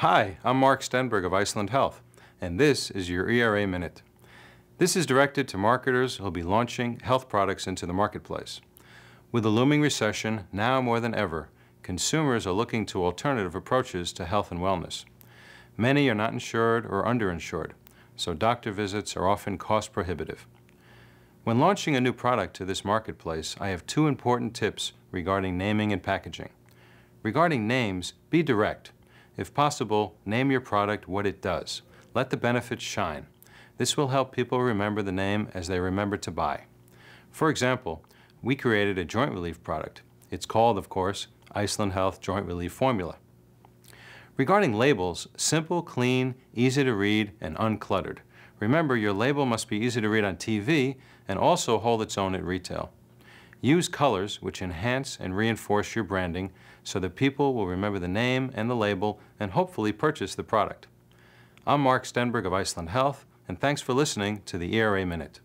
Hi, I'm Mark Stenberg of Iceland Health, and this is your ERA Minute. This is directed to marketers who'll be launching health products into the marketplace. With the looming recession, now more than ever, consumers are looking to alternative approaches to health and wellness. Many are not insured or underinsured, so doctor visits are often cost prohibitive. When launching a new product to this marketplace, I have two important tips regarding naming and packaging. Regarding names, be direct. If possible, name your product what it does. Let the benefits shine. This will help people remember the name as they remember to buy. For example, we created a joint relief product. It's called, of course, Iceland Health Joint Relief Formula. Regarding labels, simple, clean, easy to read, and uncluttered. Remember, your label must be easy to read on TV and also hold its own at retail. Use colors which enhance and reinforce your branding so that people will remember the name and the label and hopefully purchase the product. I'm Mark Stenberg of Iceland Health, and thanks for listening to the ERA Minute.